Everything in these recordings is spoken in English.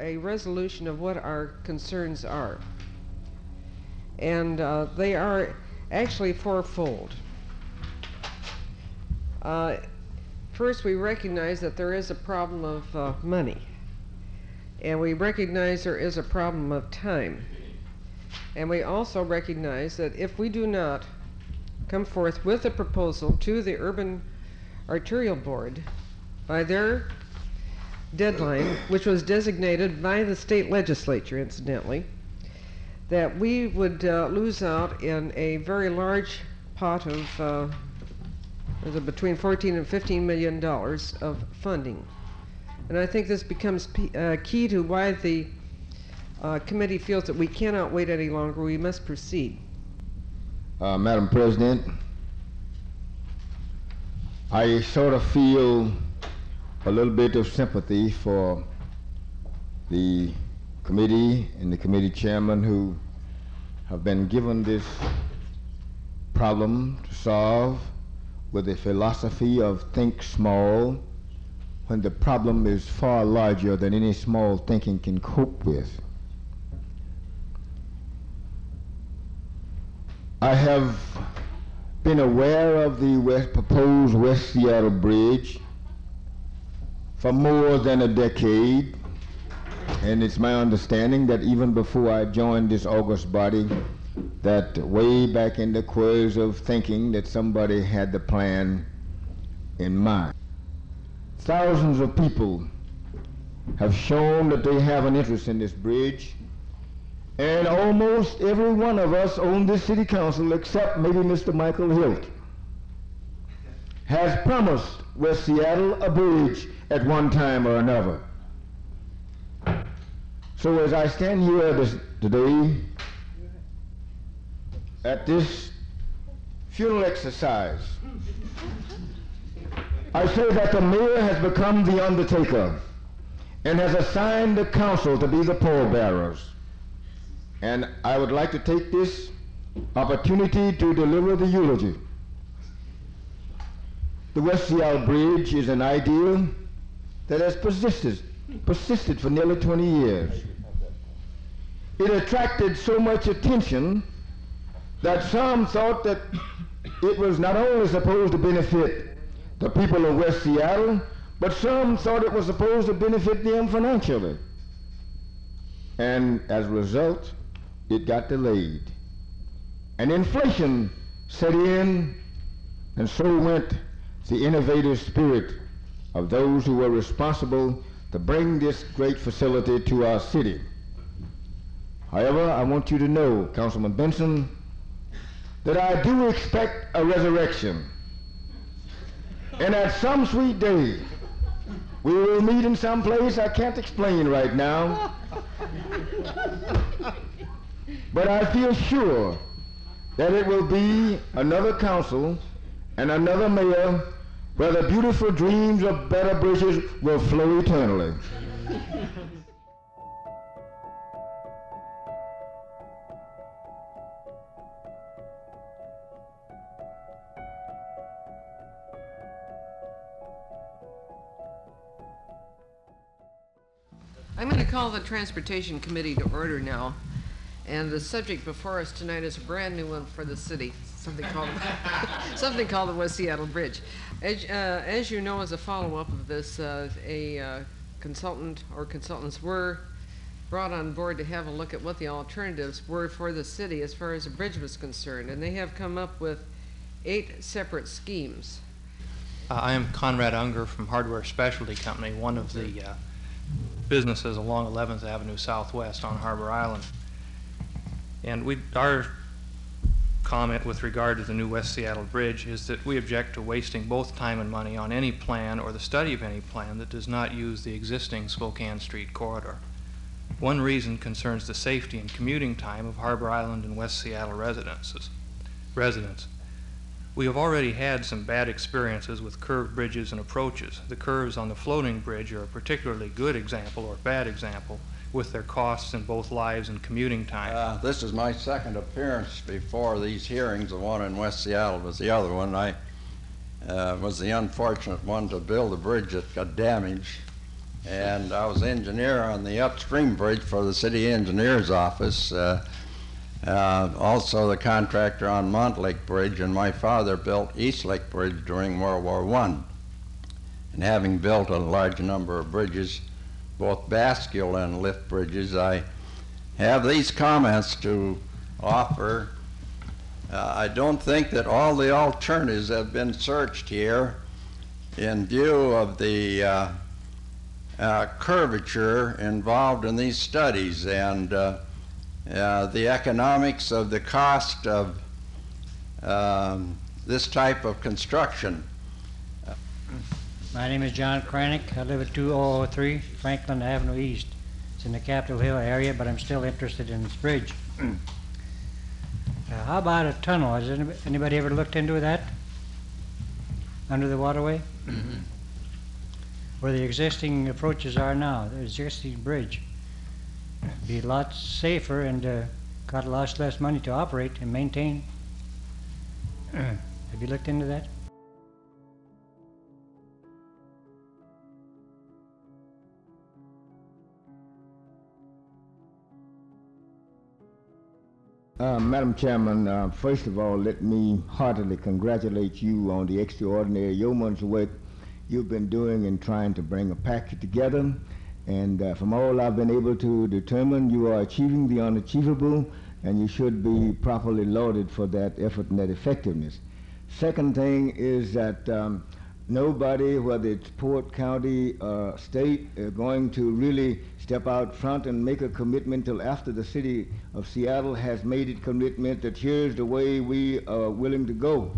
a resolution of what our concerns are. And uh, they are actually fourfold. Uh, first, we recognize that there is a problem of uh, money. And we recognize there is a problem of time. And we also recognize that if we do not come forth with a proposal to the Urban Arterial Board by their deadline, which was designated by the state legislature, incidentally, that we would uh, lose out in a very large pot of uh, between 14 and 15 million dollars of funding. And I think this becomes uh, key to why the uh, committee feels that we cannot wait any longer. We must proceed. Uh, Madam President, I sort of feel a little bit of sympathy for the committee and the committee chairman who have been given this problem to solve with a philosophy of think small when the problem is far larger than any small thinking can cope with. I have been aware of the west, proposed West Seattle Bridge for more than a decade, and it's my understanding that even before I joined this august body, that way back in the course of thinking that somebody had the plan in mind. Thousands of people have shown that they have an interest in this bridge, and almost every one of us on this city council, except maybe Mr. Michael Hildt, has promised West Seattle a bridge at one time or another. So as I stand here this, today at this funeral exercise, I say that the mayor has become the undertaker and has assigned the council to be the pallbearers. And I would like to take this opportunity to deliver the eulogy. The West Seattle Bridge is an idea that has persisted, persisted for nearly 20 years. It attracted so much attention that some thought that it was not only supposed to benefit the people of West Seattle, but some thought it was supposed to benefit them financially. And as a result, it got delayed. And inflation set in, and so went the innovative spirit of those who were responsible to bring this great facility to our city. However, I want you to know, Councilman Benson, that I do expect a resurrection. And at some sweet day, we will meet in some place I can't explain right now. but I feel sure that it will be another council and another mayor where the beautiful dreams of better bridges will flow eternally. I'm going to call the Transportation Committee to order now. And the subject before us tonight is a brand new one for the city, something called, something called the West Seattle Bridge. As, uh, as you know, as a follow-up of this, uh, a uh, consultant or consultants were brought on board to have a look at what the alternatives were for the city as far as the bridge was concerned. And they have come up with eight separate schemes. Uh, I am Conrad Unger from Hardware Specialty Company, one of the uh, businesses along 11th Avenue Southwest on Harbor Island. And we, our comment with regard to the new West Seattle Bridge is that we object to wasting both time and money on any plan or the study of any plan that does not use the existing Spokane Street corridor. One reason concerns the safety and commuting time of Harbor Island and West Seattle residences, residents. We have already had some bad experiences with curved bridges and approaches. The curves on the floating bridge are a particularly good example or bad example with their costs in both lives and commuting time. Uh, this is my second appearance before these hearings. The one in West Seattle was the other one. I uh, was the unfortunate one to build a bridge that got damaged and I was engineer on the upstream bridge for the city engineer's office. Uh, uh, also the contractor on Montlake Bridge, and my father built East Lake Bridge during World War One. And having built a large number of bridges, both bascule and lift bridges, I have these comments to offer. Uh, I don't think that all the alternatives have been searched here in view of the uh, uh, curvature involved in these studies and uh, uh, the economics of the cost of um, this type of construction. My name is John Kranick. I live at 2003 Franklin Avenue East. It's in the Capitol Hill area, but I'm still interested in this bridge. Uh, How about a tunnel? Has any- anybody ever looked into that? Under the waterway? Where the existing approaches are now, the existing bridge. Be a lot safer and uh, got a lot less money to operate and maintain. Have you looked into that? Uh, Madam Chairman, uh, first of all, let me heartily congratulate you on the extraordinary yeoman's work you've been doing in trying to bring a package together. And uh, from all I've been able to determine, you are achieving the unachievable, and you should be properly lauded for that effort and that effectiveness. Second thing is that um, nobody, whether it's Port County, uh, state, are going to really step out front and make a commitment till after the city of Seattle has made it commitment that here's the way we are willing to go.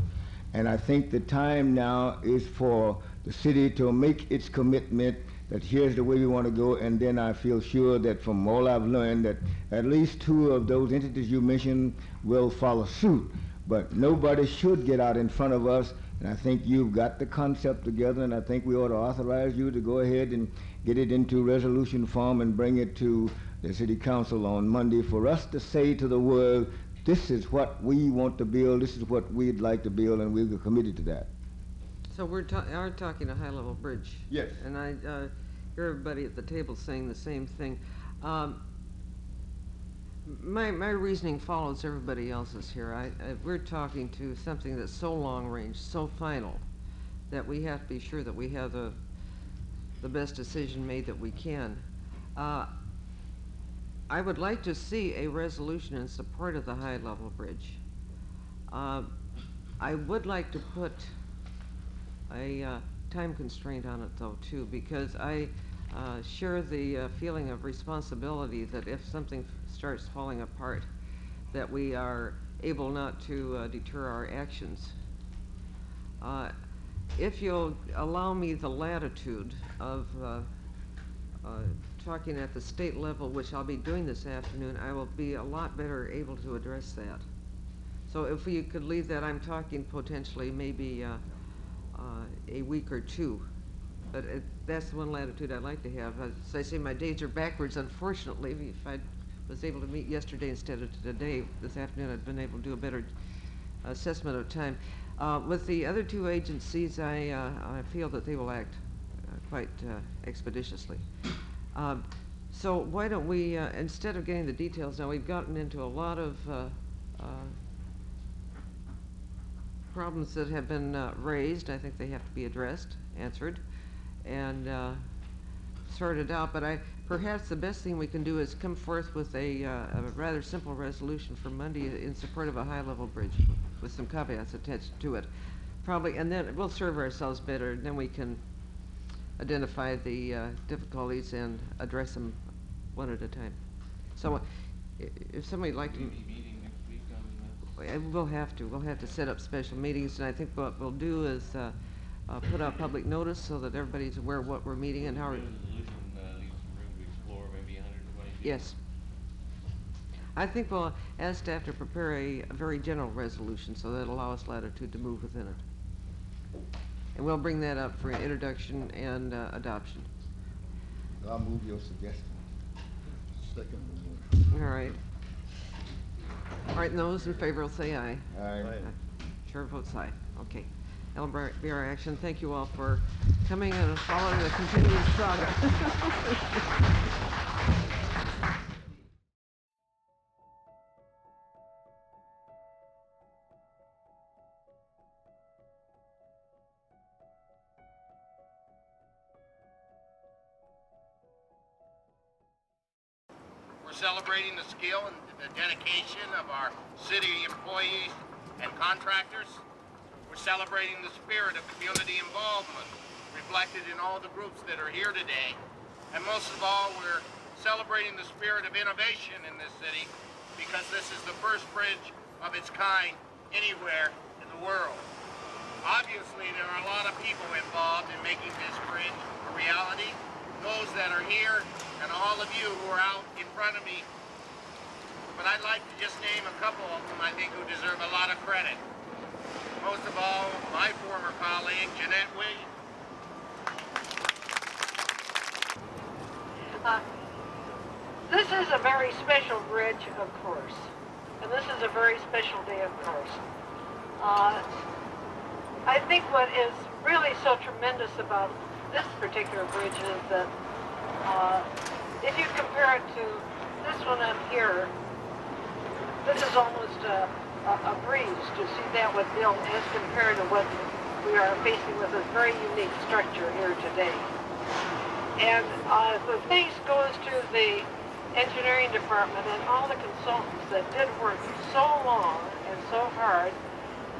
And I think the time now is for the city to make its commitment that here's the way we want to go, and then I feel sure that from all I've learned that at least two of those entities you mentioned will follow suit. But nobody should get out in front of us, and I think you've got the concept together, and I think we ought to authorize you to go ahead and get it into resolution form and bring it to the city council on Monday for us to say to the world, this is what we want to build, this is what we'd like to build, and we're committed to that. So we're ta- are talking a high-level bridge. Yes. And I, uh, hear everybody at the table saying the same thing. Um, my, my reasoning follows everybody else's here. I, I, we're talking to something that's so long-range, so final, that we have to be sure that we have the, the best decision made that we can. Uh, I would like to see a resolution in support of the high-level bridge. Uh, I would like to put a uh, time constraint on it though too, because I uh, share the uh, feeling of responsibility that if something starts falling apart, that we are able not to uh, deter our actions. Uh, If you'll allow me the latitude of uh, uh, talking at the state level, which I'll be doing this afternoon, I will be a lot better able to address that. So if you could leave that, I'm talking potentially maybe a week or two. But it, that's the one latitude I'd like to have. As I say, my days are backwards, unfortunately. If I was able to meet yesterday instead of today, this afternoon, I'd been able to do a better assessment of time. Uh, with the other two agencies, I, uh, I feel that they will act uh, quite uh, expeditiously. Um, so why don't we, uh, instead of getting the details now, we've gotten into a lot of uh, problems that have been raised. I think they have to be addressed, answered, and uh, sorted out. But I, perhaps the best thing we can do is come forth with a, uh, a rather simple resolution for Monday in support of a high-level bridge with some caveats attached to it. Probably, and then we'll serve ourselves better. And then we can identify the uh, difficulties and address them one at a time. So, uh, if somebody'd like to. We'll have to, we'll have to set up special meetings, and I think what we'll do is, uh, uh, put out public notice so that everybody's aware what we're meeting and how we're. Resolution uh, leaves some room to explore maybe 120 feet. Yes. I think we'll ask staff to prepare a, a very general resolution, so that'll allow us latitude to move within it. And we'll bring that up for introduction and, uh, adoption. I'll move your suggestion. Second. All right. All right, and those in favor will say aye. Aye. Chair votes aye. Okay. LBR action. Thank you all for coming and following the continued saga. We're celebrating the skill and the dedication of our city employees and contractors. We're celebrating the spirit of community involvement reflected in all the groups that are here today. And most of all, we're celebrating the spirit of innovation in this city because this is the first bridge of its kind anywhere in the world. Obviously, there are a lot of people involved in making this bridge a reality. Those that are here and all of you who are out in front of me. But I'd like to just name a couple of them I think who deserve a lot of credit. Most of all, my former colleague, Jeanette Williams. Uh, This is a very special bridge, of course, and this is a very special day, of course. Uh, I think what is really so tremendous about this particular bridge is that uh, if you compare it to this one up here, this is almost a, a, a breeze to see that one built as compared to what we are facing with this very unique structure here today. And uh, the thanks goes to the engineering department and all the consultants that did work so long and so hard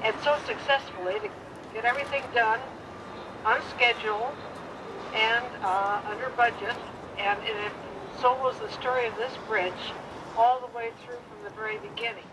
and so successfully to get everything done on schedule and uh, under budget. And it, so was the story of this bridge all the way through from the very beginning.